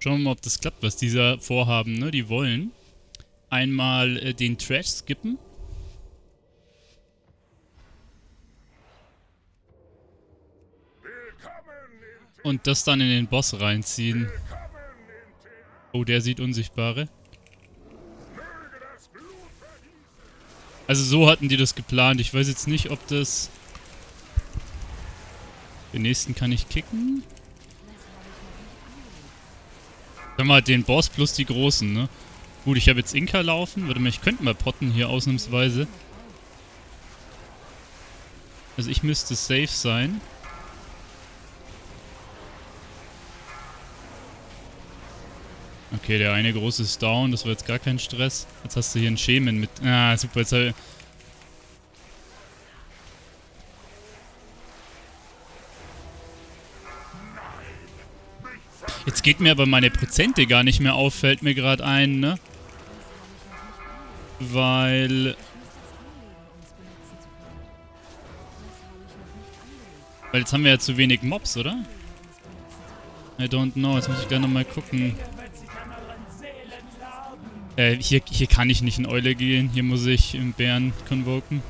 Schauen wir mal, ob das klappt, was dieser vorhaben, ne? Die wollen einmal äh, den Trash skippen. Und das dann in den Boss reinziehen. Oh, der sieht Unsichtbare. Also so hatten die das geplant. Ich weiß jetzt nicht, ob das... Den nächsten kann ich kicken. Dann mal den Boss plus die Großen, ne? Gut, ich habe jetzt Inka laufen. Warte mal, ich könnte mal potten hier ausnahmsweise. Also ich müsste safe sein. Okay, der eine große ist down. Das war jetzt gar kein Stress. Jetzt hast du hier einen Schemen mit... Ah, super. Jetzt habe Jetzt geht mir aber meine Prozente gar nicht mehr auf, fällt mir gerade ein, ne? Weil... Weil jetzt haben wir ja zu wenig Mobs, oder? I don't know, jetzt muss ich gleich nochmal gucken. Äh, hier, hier kann ich nicht in Eule gehen, hier muss ich im Bären convoken.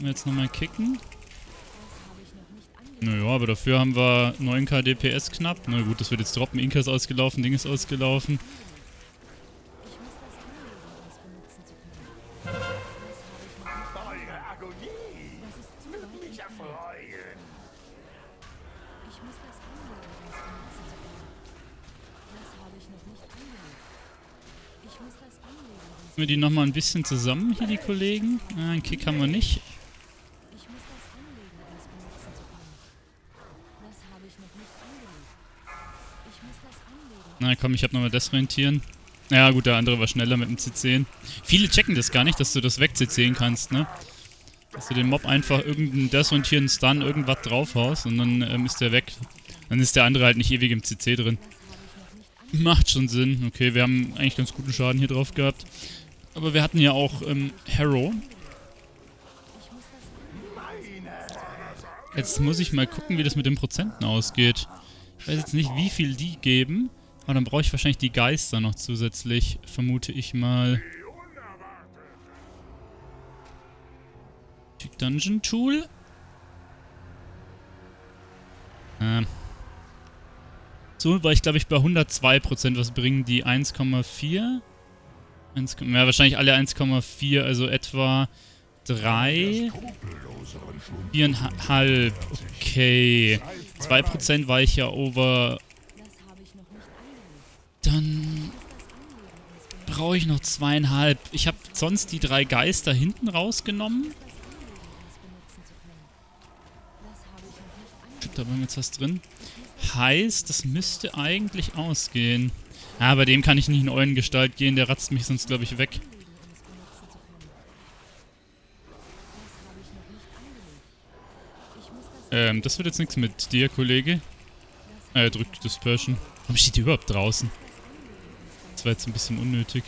Jetzt nochmal kicken. Naja, aber dafür haben wir 9k DPS knapp. Na gut, das wird jetzt droppen. Inka ist ausgelaufen, Ding ist ausgelaufen. wir die nochmal ein bisschen zusammen, hier die Kollegen. Ah, einen Kick haben wir nicht. Na komm, ich hab nochmal das rentieren. Ja gut, der andere war schneller mit dem C10. Viele checken das gar nicht, dass du das weg C10 kannst, ne? Dass du den Mob einfach irgendein desrentieren, Stun, irgendwas draufhaust und dann ähm, ist der weg. Dann ist der andere halt nicht ewig im CC drin. Macht schon Sinn. Okay, wir haben eigentlich ganz guten Schaden hier drauf gehabt. Aber wir hatten ja auch ähm, Harrow. Jetzt muss ich mal gucken, wie das mit den Prozenten ausgeht. Ich weiß jetzt nicht, wie viel die geben. Aber dann brauche ich wahrscheinlich die Geister noch zusätzlich, vermute ich mal. Dungeon Tool. Ähm. So war ich, glaube ich, bei 102%. Was bringen die 1,4? Ja, wahrscheinlich alle 1,4, also etwa 3. 4,5. Okay. 2% war ich ja over dann brauche ich noch zweieinhalb. Ich habe sonst die drei Geister hinten rausgenommen. Da war jetzt was drin. Heißt, das müsste eigentlich ausgehen. Ah, bei dem kann ich nicht in euren Gestalt gehen. Der ratzt mich sonst, glaube ich, weg. Ähm, das wird jetzt nichts mit dir, Kollege. Äh, drückt Dispersion. Warum steht die überhaupt draußen? Das war jetzt ein bisschen unnötig.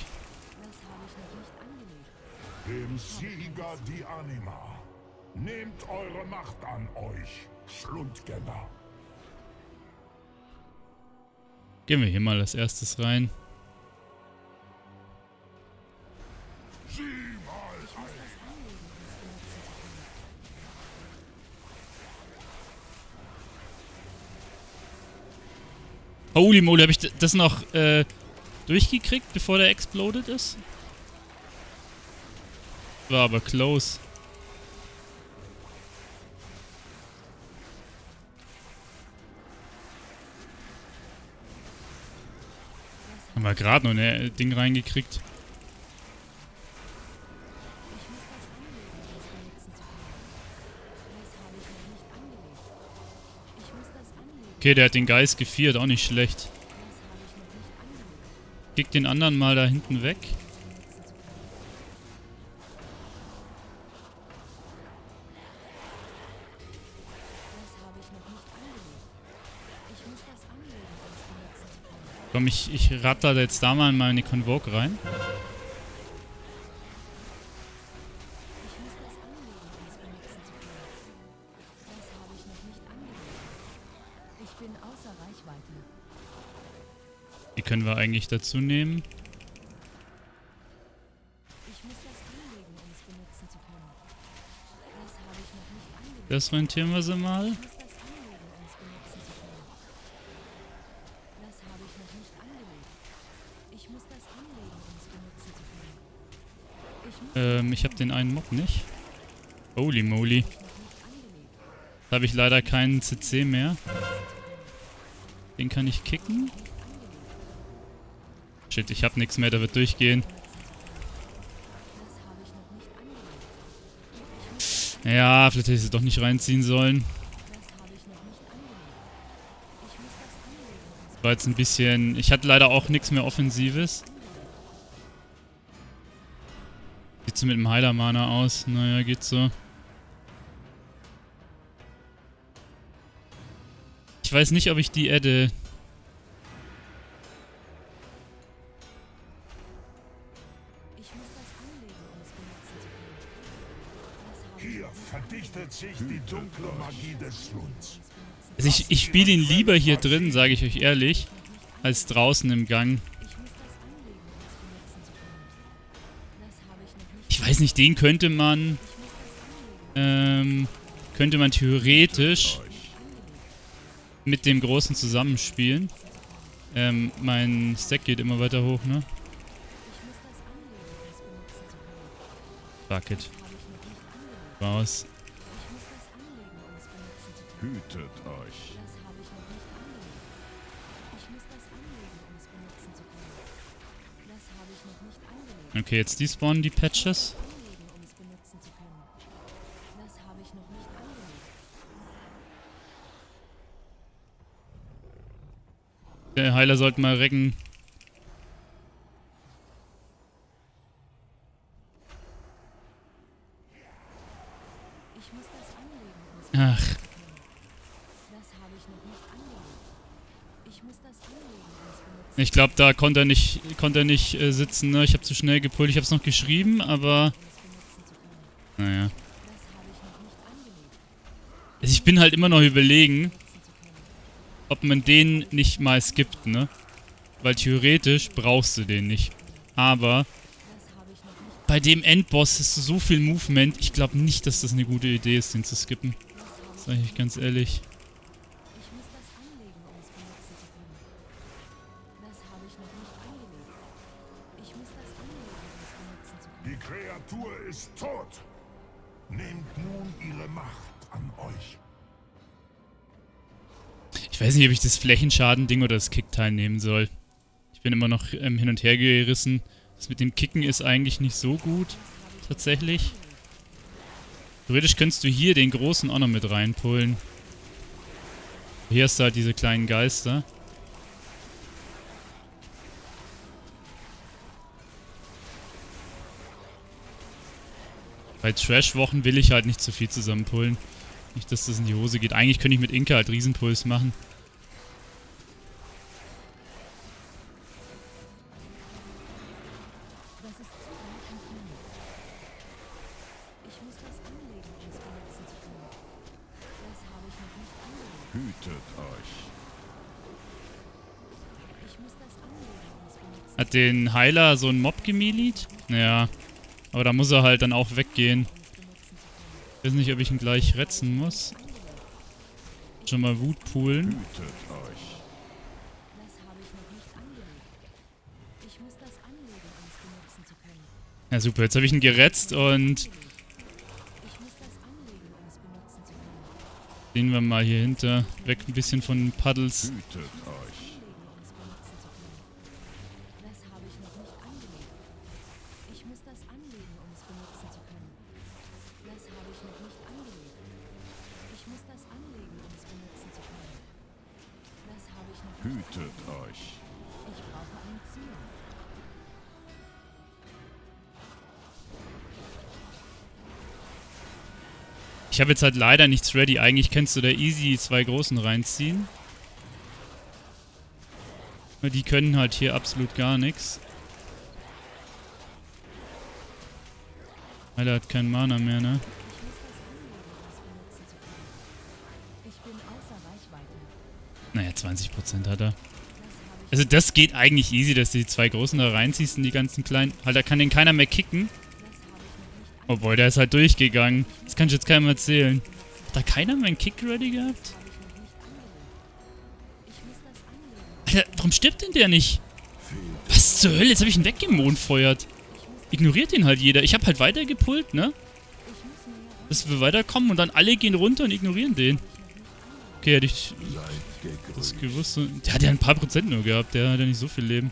Dem Sieger die Anima. Nehmt eure Macht an euch, Schlundgänger. Gehen wir hier mal als erstes rein. Holy moly, habe ich das noch äh, durchgekriegt, bevor der exploded ist? War aber close. Haben wir gerade noch ein äh, Ding reingekriegt. Okay, der hat den Geist geviert, auch nicht schlecht. Kick den anderen mal da hinten weg. Komm, ich, ich ratter jetzt da mal in die Convoke rein. Muss das anlegen, um es benutzen zu können. Ich muss Ähm, ich habe den einen Mob nicht. Holy moly. Da habe ich leider keinen CC mehr. Den kann ich kicken. Shit, ich habe nichts mehr, der wird durchgehen. Ja, vielleicht hätte ich sie doch nicht reinziehen sollen. War jetzt ein bisschen... Ich hatte leider auch nichts mehr Offensives. Sieht so mit dem Heiler-Mana aus. Naja, geht so. Ich weiß nicht, ob ich die adde. Also ich, ich spiele ihn lieber hier drin, sage ich euch ehrlich, als draußen im Gang. Ich weiß nicht, den könnte man... Ähm, könnte man theoretisch mit dem Großen zusammenspielen. Ähm, mein Stack geht immer weiter hoch, ne? Ich muss das Hütet euch. Das habe ich noch nicht angelegt. Ich muss das anlegen, um es benutzen zu können. Das habe ich noch nicht angelegt. Okay, jetzt despawnen die Patches. Anlegen, es benutzen zu können. Das habe ich noch nicht angelegt. Der Heiler sollte mal recken. Ich muss das anlegen, um es Ach, benutzen zu können. Das habe ich noch nicht angelegt. Ich muss das anlegen, um es benutzen ich glaube, da konnte er nicht, konnte er nicht äh, sitzen, ne? Ich habe zu schnell gepult. Ich habe es noch geschrieben, aber... Naja. Also ich bin halt immer noch überlegen, ob man den nicht mal skippt, ne? Weil theoretisch brauchst du den nicht. Aber bei dem Endboss ist so viel Movement. Ich glaube nicht, dass das eine gute Idee ist, den zu skippen. Sag ich ganz ehrlich. Ist tot. Nehmt nun ihre Macht an euch. Ich weiß nicht, ob ich das Flächenschaden-Ding oder das Kick teilnehmen soll. Ich bin immer noch ähm, hin und her gerissen. Das mit dem Kicken ist eigentlich nicht so gut. Tatsächlich. Theoretisch könntest du hier den großen auch noch mit reinpullen. Hier hast du halt diese kleinen Geister. Bei Trash-Wochen will ich halt nicht zu viel zusammenpullen. Nicht, dass das in die Hose geht. Eigentlich könnte ich mit Inka halt Riesenpuls machen. Das ist zu weit entfernt. Ich muss das anlegen, es benutzen zu können. Das habe ich noch nicht angelegt. Hütet euch. Ich muss das anlegen, es benutzen Hat den Heiler so einen Mob gemilied? Ja. Aber da muss er halt dann auch weggehen. Ich weiß nicht, ob ich ihn gleich retzen muss. Schon mal Wut poolen. Ja, super. Jetzt habe ich ihn geretzt und sehen wir mal hier hinter. Weg ein bisschen von den Puddles. Hütet euch. Ich habe jetzt halt leider nichts ready. Eigentlich kannst du da easy zwei großen reinziehen. Die können halt hier absolut gar nichts. Heiler hat keinen Mana mehr, ne? Naja, 20% hat er. Also das geht eigentlich easy, dass du die zwei Großen da reinziehst und die ganzen Kleinen. Da kann den keiner mehr kicken. Obwohl, der ist halt durchgegangen. Das kann ich jetzt keinem erzählen. Hat da keiner mehr einen Kick ready gehabt? Alter, warum stirbt denn der nicht? Was zur Hölle? Jetzt habe ich ihn weggemohnfeuert. Ignoriert ihn halt jeder. Ich habe halt weitergepult, ne? Dass wir weiterkommen und dann alle gehen runter und ignorieren den. Okay, hätte ich das gewusst. Der hat ja ein paar Prozent nur gehabt. Der hat ja nicht so viel Leben.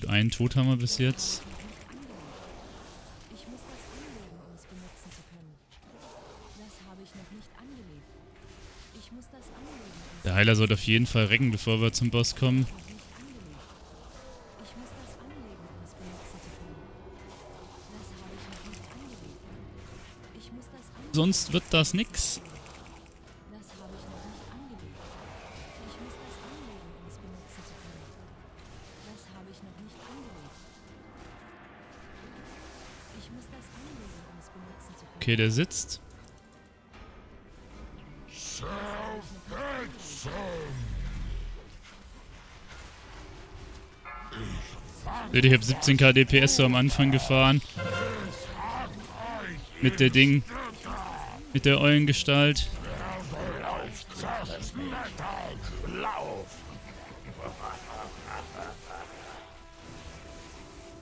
Gut, einen Tod haben wir bis jetzt. Das. Das das Der Heiler sollte auf jeden Fall recken, bevor wir zum Boss kommen. noch nicht angelegt. Ich Okay, der sitzt. Seht Ich habe 17k DPS so am Anfang gefahren. Mit der Ding. Mit der Eulengestalt.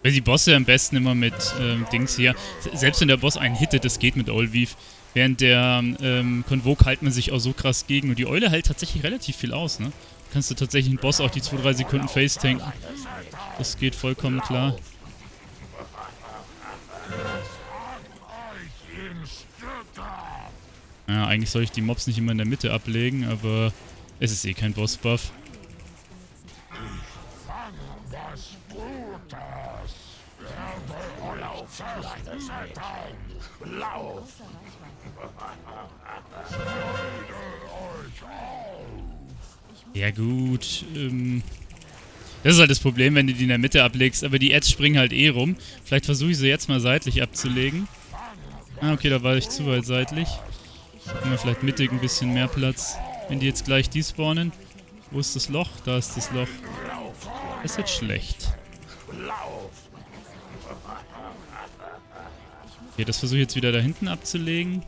Weil die Bosse am besten immer mit ähm, Dings hier. Selbst wenn der Boss einen hittet, das geht mit Eulweave. Während der ähm, Konvok hält man sich auch so krass gegen. Und die Eule hält tatsächlich relativ viel aus, ne? Kannst du tatsächlich einen Boss auch die 2-3 Sekunden face tanken. Das geht vollkommen klar. Ja, eigentlich soll ich die Mobs nicht immer in der Mitte ablegen, aber es ist eh kein Boss-Buff. Ja gut, ähm... Das ist halt das Problem, wenn du die in der Mitte ablegst, aber die Ads springen halt eh rum. Vielleicht versuche ich sie jetzt mal seitlich abzulegen. Ah, okay, da war ich zu weit seitlich. Haben wir vielleicht mittig ein bisschen mehr Platz. Wenn die jetzt gleich die spawnen. Wo ist das Loch? Da ist das Loch. Das ist jetzt schlecht. Okay, das versuche ich jetzt wieder da hinten abzulegen.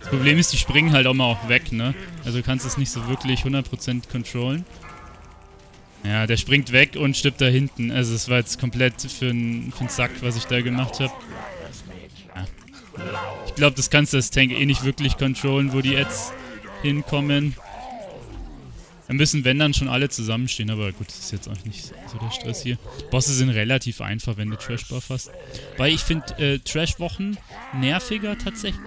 Das Problem ist, die springen halt auch mal auch weg, ne? Also du kannst es nicht so wirklich 100% controllen. Ja, der springt weg und stirbt da hinten. Also es war jetzt komplett für einen Sack, was ich da gemacht habe. Ja. Ich glaube, das kannst du als Tank eh nicht wirklich controllen, wo die Ads hinkommen. Da müssen, wenn dann, schon alle zusammenstehen, aber gut, das ist jetzt auch nicht so der Stress hier. Bosse sind relativ einfach, wenn du Trash-Buff hast. Weil ich finde äh, Trash-Wochen nerviger tatsächlich.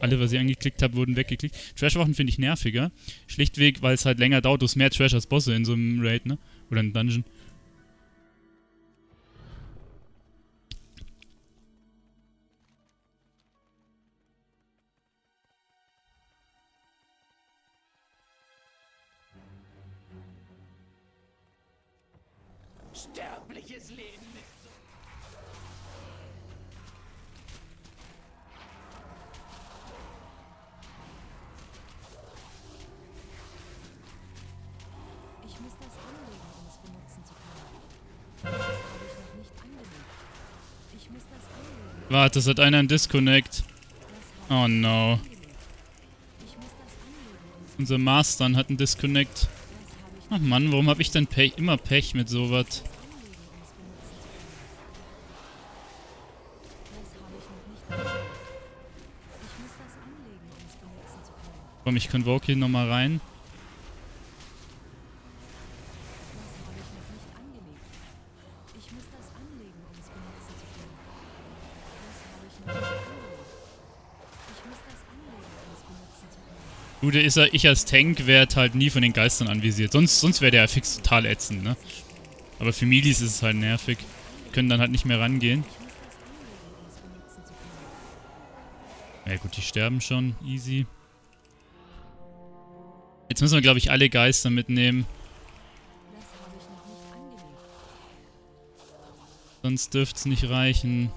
Alle, was ich angeklickt habe, wurden weggeklickt. Trash-Wochen finde ich nerviger. Schlichtweg, weil es halt länger dauert. Du hast mehr Trash als Bosse in so einem Raid, ne? Oder in Dungeon. Sterbliches Leben ist so. Ich muss das anlegen, um es benutzen zu können. Das habe ich noch nicht angelegt. Ich muss das anlegen. Warte, es hat einer einen Disconnect. Oh no. Unser Master hat einen Disconnect. Ach Mann, warum habe ich denn Pech, immer Pech mit sowas? Komm, ich convoke hier nochmal rein. Gute ist er, ich als Tank werde halt nie von den Geistern anvisiert. Sonst, sonst wäre der ja fix total ätzend, ne? Aber für Milis ist es halt nervig. Können dann halt nicht mehr rangehen. Ja gut, die sterben schon. Easy. Jetzt müssen wir, glaube ich, alle Geister mitnehmen. Sonst dürfte es nicht reichen.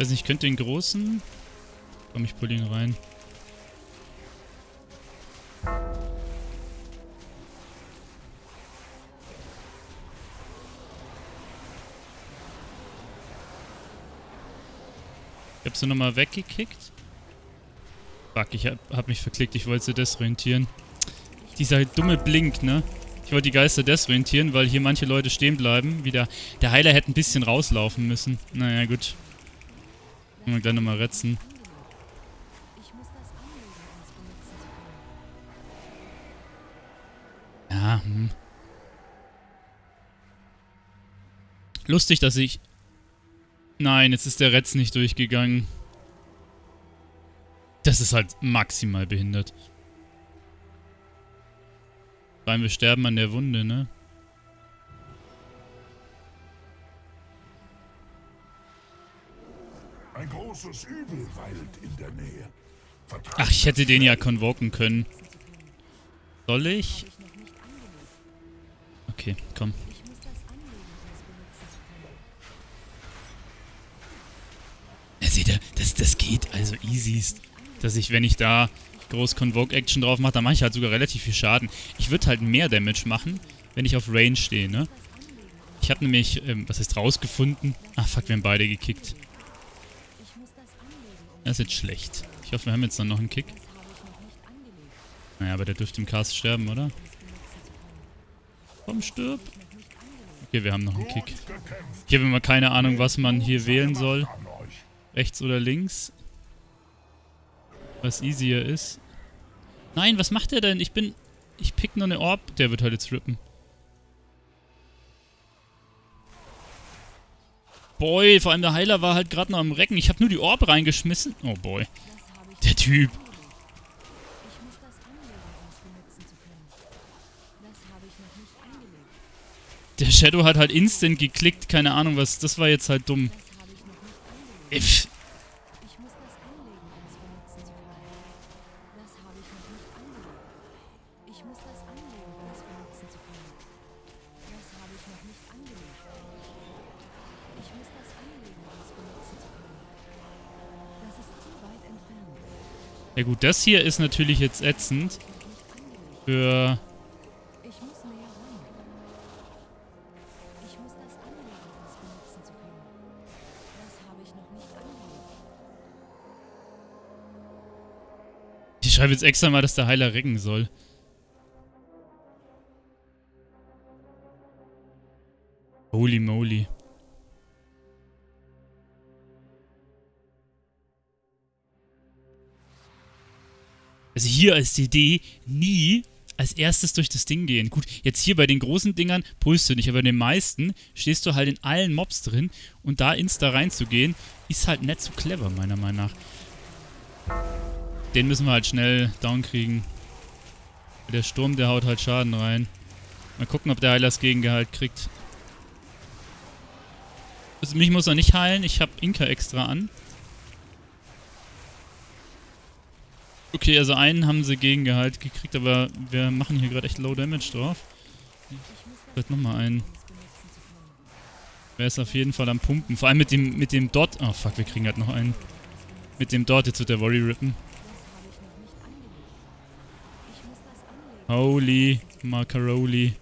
Weiß nicht, ich könnte den großen... Komm, ich pull ihn rein. Ich hab sie nochmal weggekickt. Fuck, ich hab, hab mich verklickt, ich wollte sie desorientieren. Dieser dumme Blink, ne? Ich wollte die Geister desorientieren, weil hier manche Leute stehen bleiben. Wieder. Der Heiler hätte ein bisschen rauslaufen müssen. Naja, gut. Können wir gleich nochmal retzen. Ja, hm. Lustig, dass ich... Nein, jetzt ist der Retz nicht durchgegangen. Das ist halt maximal behindert. Allem wir sterben an der Wunde, ne? Großes Übel weilt in der Nähe. Ach, ich hätte den ja konvoken können. Soll ich? Okay, komm. Ja, seht ihr, das, das geht also easyst. Dass ich, wenn ich da groß Convoke-Action drauf mache, dann mache ich halt sogar relativ viel Schaden. Ich würde halt mehr Damage machen, wenn ich auf Range stehe, ne? Ich habe nämlich, ähm, was heißt rausgefunden? Ah, fuck, wir haben beide gekickt. Ich muss das anlegen, um Das ist jetzt schlecht. Ich hoffe, wir haben jetzt dann noch einen Kick. Naja, aber der dürfte im Cast sterben, oder? Komm, stirb. Okay, wir haben noch einen Kick. Ich habe immer keine Ahnung, was man hier wählen soll. Rechts oder links. Was easier ist. Nein, was macht der denn? Ich bin... Ich pick nur eine Orb. Der wird halt jetzt rippen. Boy, vor allem der Heiler war halt gerade noch am Recken. Ich habe nur die Orb reingeschmissen. Oh boy. Der Typ. Der Shadow hat halt instant geklickt. Keine Ahnung was. Das war jetzt halt dumm. If. Ja gut, das hier ist natürlich jetzt ätzend. Für... Ich schreibe jetzt extra mal, dass der Heiler recken soll. Holy moly. Also hier als die Idee nie als erstes durch das Ding gehen. Gut, jetzt hier bei den großen Dingern pulst du nicht, aber bei den meisten stehst du halt in allen Mobs drin und da insta reinzugehen, ist halt nicht so clever, meiner Meinung nach. Den müssen wir halt schnell down kriegen. Der Sturm, der haut halt Schaden rein. Mal gucken, ob der Heiler das Gegengehalt kriegt. Also mich muss er nicht heilen, ich habe Inka extra an. Okay, also einen haben sie Gegengehalt gekriegt, aber wir machen hier gerade echt Low Damage drauf. Vielleicht nochmal einen. Wer ist auf jeden Fall am Pumpen. Vor allem mit dem, mit dem Dot. Oh fuck, wir kriegen halt noch einen. Mit dem Dot, jetzt wird der Worry rippen. Holy Macaroli.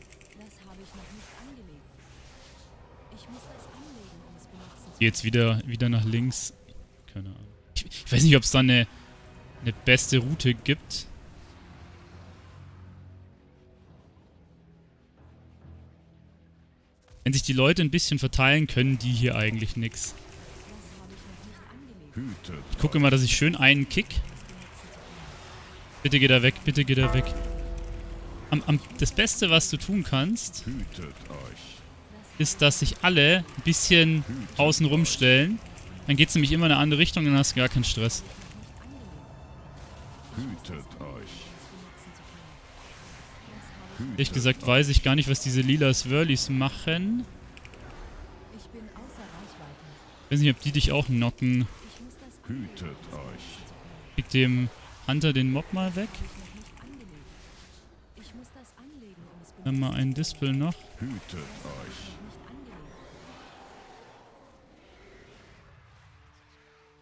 Jetzt wieder, wieder nach links. Keine Ahnung. Ich, ich weiß nicht, ob es da eine, eine beste Route gibt. Wenn sich die Leute ein bisschen verteilen, können die hier eigentlich habe ich gucke mal, dass ich schön einen kick. Bitte geht er weg, bitte geht er weg. Am, am, das Beste, was du tun kannst, ist, dass sich alle ein bisschen außen rumstellen. Dann geht es nämlich immer in eine andere Richtung und dann hast du gar keinen Stress. Hütet euch. Ehrlich gesagt weiß ich gar nicht, was diese lila Swirlies machen. Ich bin außer Reichweite. Ich weiß nicht, ob die dich auch knocken. Hütet euch. Krieg dem Hunter den Mob mal weg. Dann mal ein Dispel noch. Hütet euch.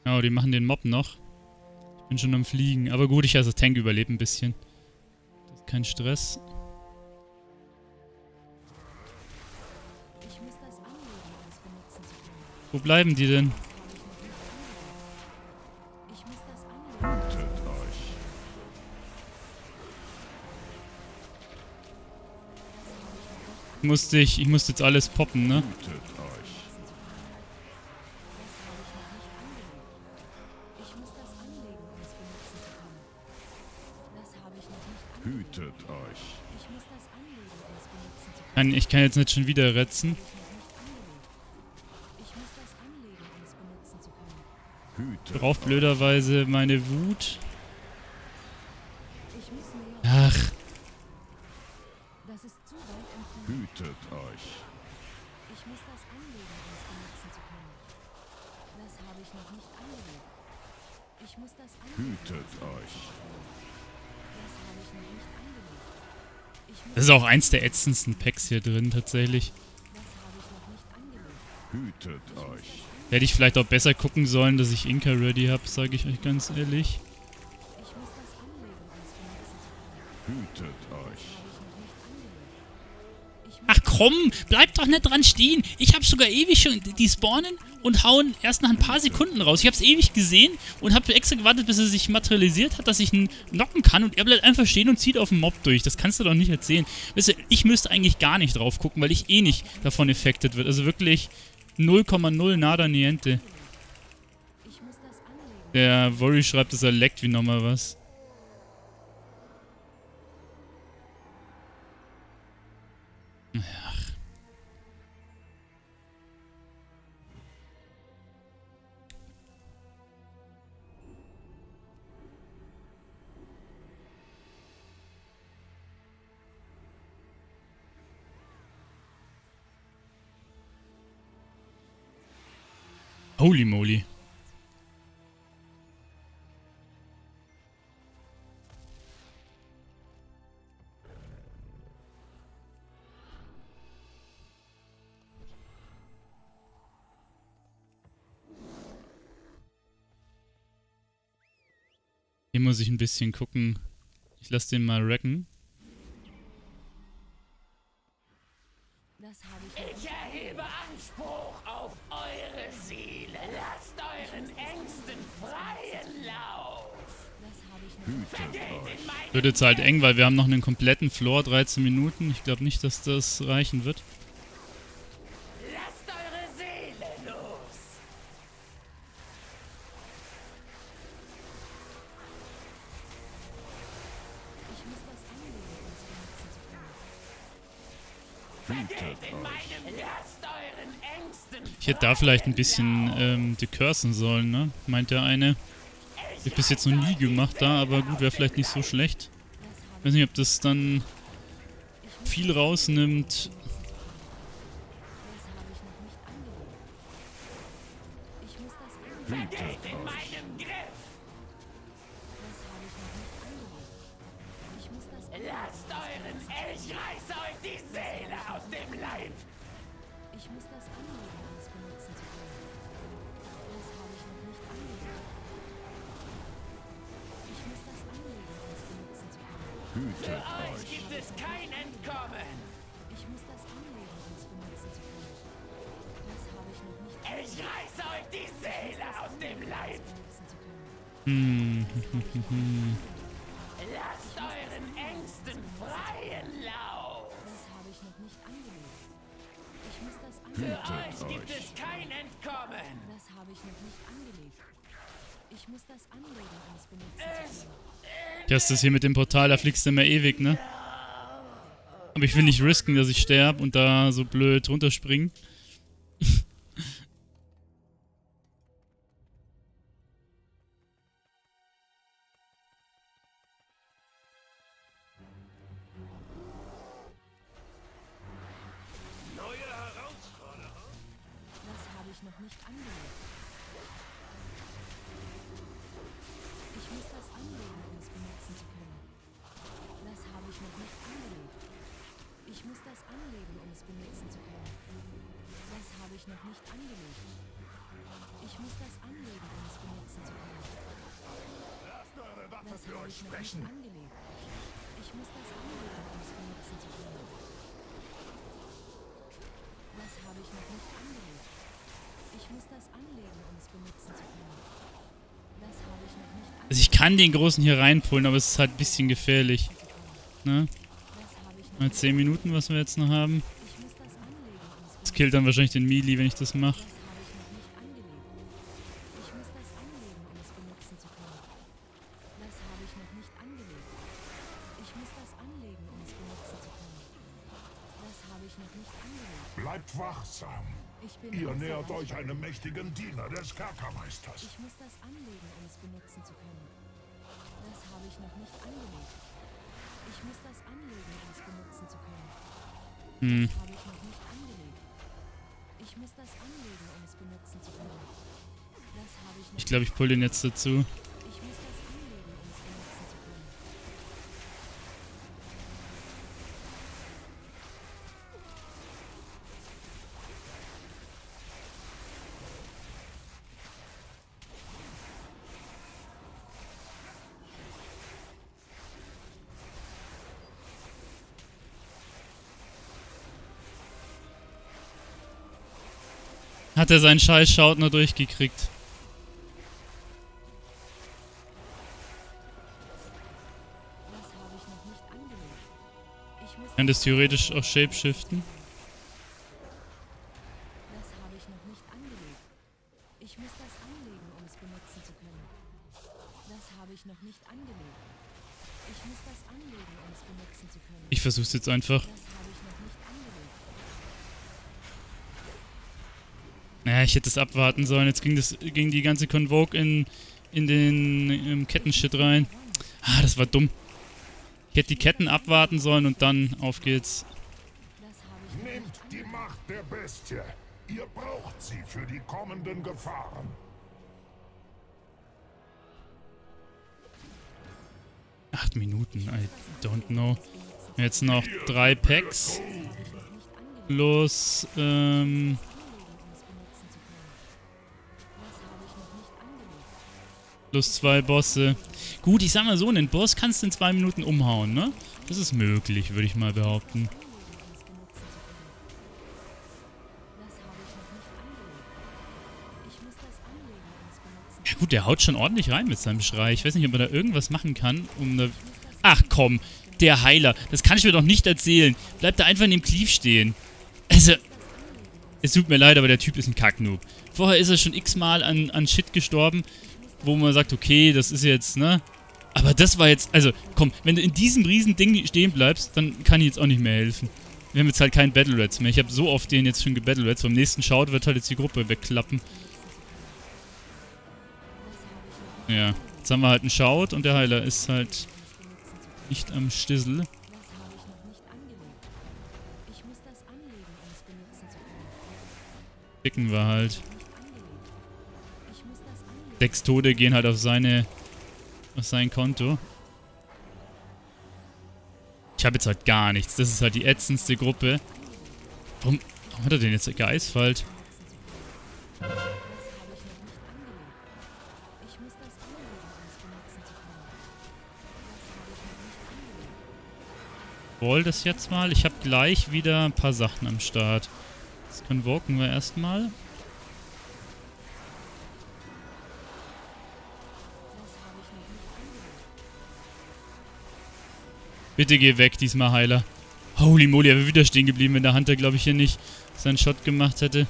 Ja, die machen den Mob noch. Ich bin schon am Fliegen. Aber gut, ich als Tank überlebe ein bisschen. Das ist kein Stress. Wo bleiben die denn? Ich musste, ich, ich musste jetzt alles poppen, ne? Zu können. Kann, ich kann jetzt nicht schon wieder retzen. Hütet Braucht blöderweise meine Wut. Ich muss näher. Ach, Das ist zu weit entfernt. Hütet euch. Ich muss das anlegen, um es benutzen zu können. Das habe ich noch nicht angelegt. Ich muss das anlegen. Hütet euch. Das habe ich noch nicht angelegt. Ich muss das ist auch eins der ätzendsten Packs hier drin, tatsächlich. Hütet euch. Hätte ich vielleicht auch besser gucken sollen, dass ich Inka ready habe, sage ich euch ganz ehrlich. Ich muss Ach komm, bleib doch nicht dran stehen. Ich habe sogar ewig schon, die spawnen und hauen erst nach ein paar Sekunden raus. Ich habe es ewig gesehen und habe extra gewartet, bis er sich materialisiert hat, dass ich ihn knocken kann und er bleibt einfach stehen und zieht auf den Mob durch. Das kannst du doch nicht erzählen. Weißt du, ich müsste eigentlich gar nicht drauf gucken, weil ich eh nicht davon affected wird. Also wirklich 0,0 nada niente. Der Worry schreibt, dass er leckt wie nochmal was. Ach. Holy moly. Hier muss ich ein bisschen gucken. Ich lasse den mal wrecken. Das habe ich erhebe Anspruch auf eure Seele. Lasst euren Ängsten freien Lauf. Wird jetzt halt eng, weil wir haben noch einen kompletten Floor, 13 Minuten. Ich glaube nicht, dass das reichen wird. Hätte da vielleicht ein bisschen ähm, decursen sollen, ne? Meint der eine. Hab ich bis jetzt noch nie gemacht da, aber gut, wäre vielleicht nicht so schlecht. Ich weiß nicht, ob das dann viel rausnimmt. Das habe ich noch nicht angelegt. Ich muss das anlegen. Hütet in euch. meinem Griff. Das habe ich noch nicht angelegt. Ich muss das anlegen. Lasst euren Ich reiße euch die Seele aus dem Leib. Ich muss das anlegen, benutzen zu können. Das habe ich noch nicht angelegt. Ich muss das anlegen, um es benutzen zu können. Hütet Euch euch. gibt es kein Entkommen. Ich muss das anlegen, um es benutzen zu können. Das habe ich noch nicht Ich reiße euch die Seele aus dem Leib. Hm. ich noch nicht angelegt. Ich muss das anlegen, um es benutzen zu. Ja, ist das hier mit dem Portal, da fliegst du immer ewig, ne? Aber ich will nicht risken, dass ich sterbe und da so blöd runterspringen. Ich noch nicht angelegt. Ich muss das anlegen, um es benutzen zu können. Das habe ich noch nicht angelegt. Ich muss das anlegen, um es benutzen zu können. Lasst eure Waffe Das für habe euch ich noch sprechen. nicht angelegt. Ich muss das anlegen, um es benutzen zu können. Das habe ich noch nicht angelegt. Ich muss das anlegen, um es benutzen zu können. Das habe ich noch nicht Also ich kann den großen hier reinpullen, aber es ist halt ein bisschen gefährlich. Ne? Mal 10 Minuten, was wir jetzt noch haben. Das killt dann wahrscheinlich den Melee, wenn ich das mache. Das habe ich noch nicht angelegt. Ich muss das anlegen, um es benutzen zu können. Das habe ich noch nicht angelegt. Ich muss das anlegen, um es benutzen zu können. Das habe ich noch nicht angelegt. Bleibt wachsam. Ich bin Ihr nähert euch einem mächtigen Diener des Kerkermeisters. Ich muss das anlegen, um es benutzen zu können. Das habe ich noch nicht angelegt. Ich muss das anlegen, um es benutzen zu können. Hm. Das habe ich noch nicht angelegt. Ich muss das anlegen, um es benutzen zu können. Das habe ich noch Ich glaube, ich pull den jetzt dazu. Hat er seinen scheiß Schautner durchgekriegt. Das habe ich noch nicht angelegt. Ich muss Kann das theoretisch auch shapeshiften? Ich noch nicht angelegt. Ich muss das anlegen, um es benutzen zu können. Das habe ich noch nicht angelegt. Ich muss das anlegen, um es benutzen zu können. Ich versuch's jetzt einfach. Das habe ich noch nicht angelegt. Ich hätte es abwarten sollen. Jetzt ging, das, ging die ganze Convoke in, in den Kettenshit rein. Ah, das war dumm. Ich hätte die Ketten abwarten sollen und dann auf geht's. Nehmt die. Macht der Bestie. Ihr braucht sie für die kommenden Gefahren. Acht Minuten, I don't know. Jetzt noch drei Packs. Plus, ähm, plus zwei Bosse. Gut, ich sag mal so, einen Boss kannst du in zwei Minuten umhauen, ne? Das ist möglich, würde ich mal behaupten. Ja gut, der haut schon ordentlich rein mit seinem Schrei. Ich weiß nicht, ob man da irgendwas machen kann, um da... Ach komm, der Heiler. Das kann ich mir doch nicht erzählen. Bleibt da einfach in dem Cleave stehen. Also, es tut mir leid, aber der Typ ist ein Kacknoob. Vorher ist er schon x-mal an, an Shit gestorben, wo man sagt, okay, das ist jetzt, ne? Aber das war jetzt, also, komm, wenn du in diesem riesen Ding stehen bleibst, dann kann ich jetzt auch nicht mehr helfen. Wir haben jetzt halt keinen Battle Rats mehr. Ich habe so oft den jetzt schon gebattle Rats. Beim nächsten Shout wird halt jetzt die Gruppe wegklappen. Ja, jetzt haben wir halt einen Shout und der Heiler ist halt nicht am Stissel. Das habe ich Sechs Tode gehen halt auf seine auf sein Konto. Ich habe jetzt halt gar nichts. Das ist halt die ätzendste Gruppe. Warum, warum hat er den jetzt geeisfalt? Können. Roll das jetzt mal. Ich habe gleich wieder ein paar Sachen am Start. Das convoken wir erstmal. Bitte geh weg, diesmal Heiler. Holy moly, er wäre wieder stehen geblieben, wenn der Hunter, glaube ich, hier nicht seinen Shot gemacht hätte.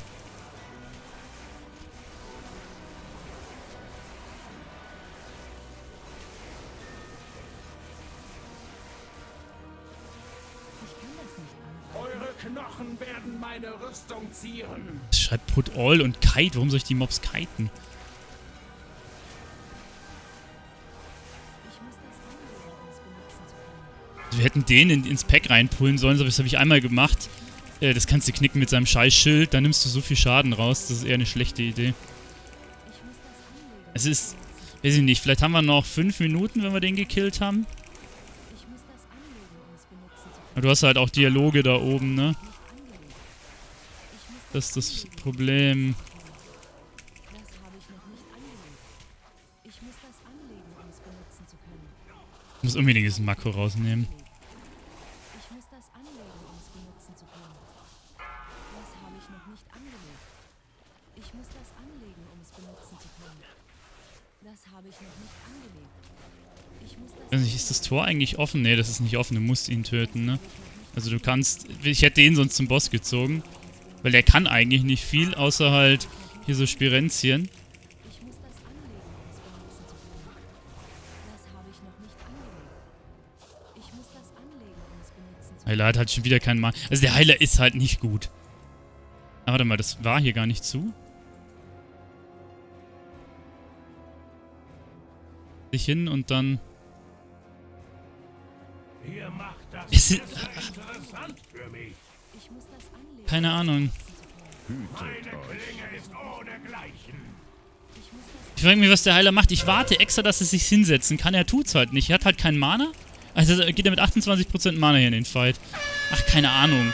Knochen werden meine Rüstung zieren. Es schreibt Put All und Kite. Warum soll ich die Mobs kiten? Wir hätten den in, ins Pack reinpullen sollen, das habe ich einmal gemacht. Äh, das kannst du knicken mit seinem Scheißschild, dann nimmst du so viel Schaden raus. Das ist eher eine schlechte Idee. Es ist, weiß ich nicht, vielleicht haben wir noch 5 Minuten, wenn wir den gekillt haben. Das. Aber du hast halt auch Dialoge da oben, ne? Das ist das Problem. Das ich muss das anlegen, um es benutzen zu können. Ich muss unbedingt das Makro rausnehmen. Ich muss das anlegen, um es benutzen zu können. Das habe ich noch nicht angelegt. Ich muss das anlegen, um es benutzen zu können. Das habe ich noch nicht angelegt. Ich muss das Weiß nicht, ist das Tor eigentlich offen? Nee, das ist nicht offen. Du musst ihn töten, ne? Also du kannst... Ich hätte den sonst zum Boss gezogen. Weil der kann eigentlich nicht viel, außer halt hier so Spirenzien. Heiler hat halt schon wieder keinen Mann. Also der Heiler ist halt nicht gut. Ah, warte mal, das war hier gar nicht zu. Sich hin und dann... ist, keine Ahnung. Ich frage mich, was der Heiler macht. Ich warte extra, dass er sich hinsetzen kann. Er tut's halt nicht. Er hat halt keinen Mana. Also geht er mit 28% Mana hier in den Fight. Ach, keine Ahnung.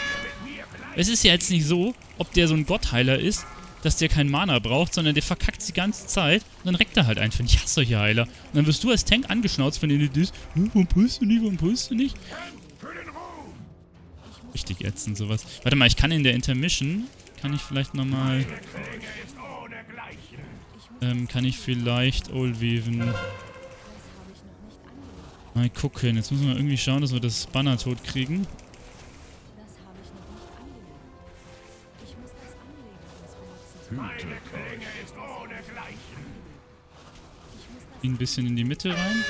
Es ist ja jetzt nicht so, ob der so ein Gottheiler ist, dass der keinen Mana braucht, sondern der verkackt die ganze Zeit und dann reckt er halt einfach. Ich hasse solche Heiler. Und dann wirst du als Tank angeschnauzt von denen, die hm, warum pulst du nicht, warum pulst du nicht? Richtig ätzend sowas. Warte mal, ich kann in der Intermission, kann ich vielleicht nochmal, ähm, kann ich vielleicht angelegt. mal gucken. Jetzt müssen wir irgendwie schauen, dass wir das Banner tot kriegen. Ihn ein bisschen in die Mitte rein.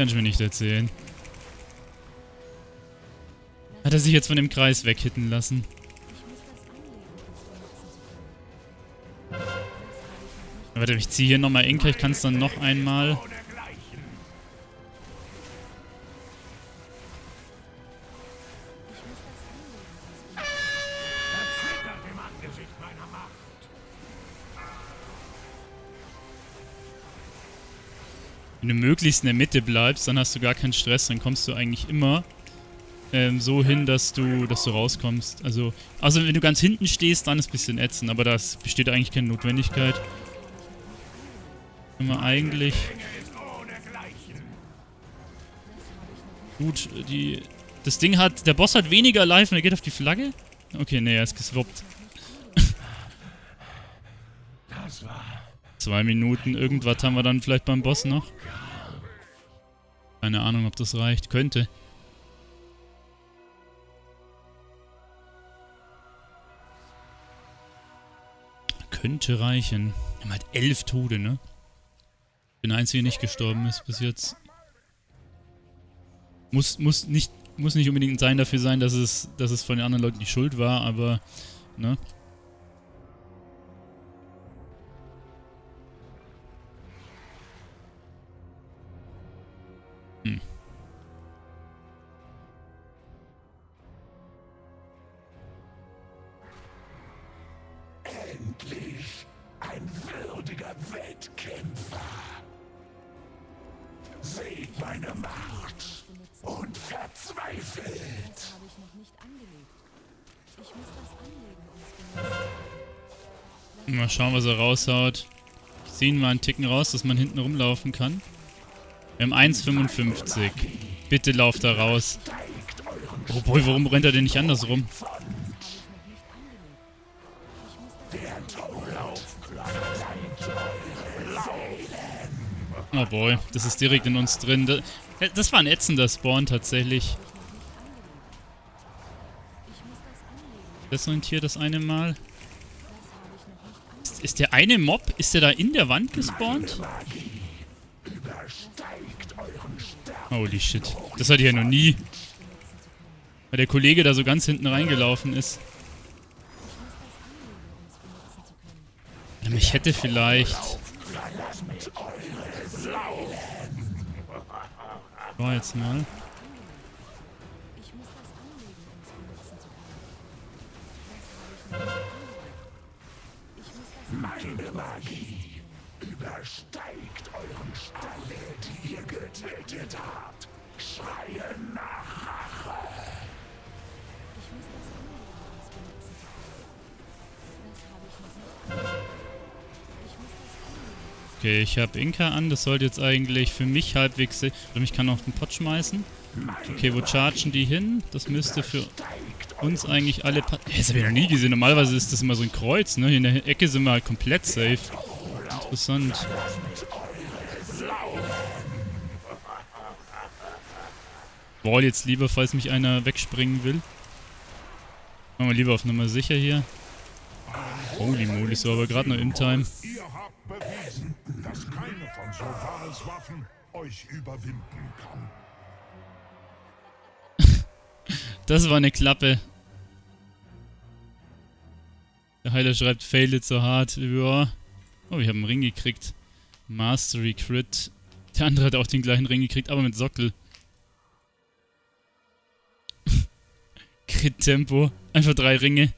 Kann ich mir nicht erzählen. Hat er sich jetzt von dem Kreis weghitten lassen? Warte, ich ziehe hier nochmal Inka. Ich kann es dann noch einmal. Möglichst in der Mitte bleibst, dann hast du gar keinen Stress. Dann kommst du eigentlich immer ähm, so hin, dass du, dass du rauskommst. Also, also wenn du ganz hinten stehst, dann ist ein bisschen ätzend. Aber das besteht eigentlich keine Notwendigkeit. Wenn wir eigentlich... Gut, die... Das Ding hat... Der Boss hat weniger Life und er geht auf die Flagge? Okay, nee, er ist geswappt. War Zwei Minuten, irgendwas haben wir dann vielleicht beim Boss noch. Keine Ahnung, ob das reicht. Könnte. Könnte reichen. Wir haben halt elf Tode, ne? Ich bin der Einzige, der nicht gestorben ist bis jetzt. Muss, muss, nicht, muss nicht unbedingt sein dafür sein, dass es, dass es von den anderen Leuten die Schuld war, aber, ne? Raushaut. Ich ziehe ihn mal einen Ticken raus, dass man hinten rumlaufen kann. Wir haben 1,55. Bitte lauft da raus. Obwohl, warum rennt er denn nicht andersrum? Oh boy, das ist direkt in uns drin. Das, das war ein ätzender Spawn tatsächlich. Desorientiert das eine Mal. Ist, der eine Mob, ist der da in der Wand gespawnt? Holy shit. Das hatte ich ja noch nie. Weil der Kollege da so ganz hinten reingelaufen ist. Ich hätte vielleicht... War jetzt mal. Meine Magie übersteigt euren Stamme, die ihr getötet habt. Schreien nach Rache. Ich muss das anlegen, es benutzen zu können. Das habe ich noch nicht angelegt. Ich muss das anlegen, es Okay, ich habe Inka an. Das sollte jetzt eigentlich für mich halbwegs... ich kann noch den Pot schmeißen. Okay, wo chargen die hin? Das müsste für uns eigentlich alle... Pa das habe ich noch nie gesehen. Normalerweise ist das immer so ein Kreuz, ne? Hier in der Ecke sind wir halt komplett safe. Interessant. Wall jetzt lieber, falls mich einer wegspringen will. Machen wir lieber auf Nummer sicher hier. Holy moly, so aber gerade noch in Time. Ihr habt bewiesen, dass keine von Sovals Waffen euch überwinden kann. Das war eine Klappe. Der Heiler schreibt, fail it so hard. Ja. Oh, wir haben einen Ring gekriegt. Mastery Crit. Der andere hat auch den gleichen Ring gekriegt, aber mit Sockel. Crit Tempo. Einfach drei Ringe.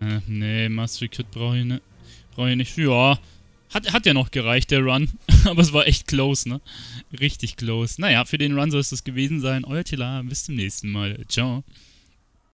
Äh, nee, Mastery Crit brauche ich, ne, brauch ich nicht. Ja. Hat, hat ja noch gereicht, der Run. aber es war echt close, ne? Richtig close. Naja, für den Run soll es das gewesen sein. Euer Tila, bis zum nächsten Mal. Ciao.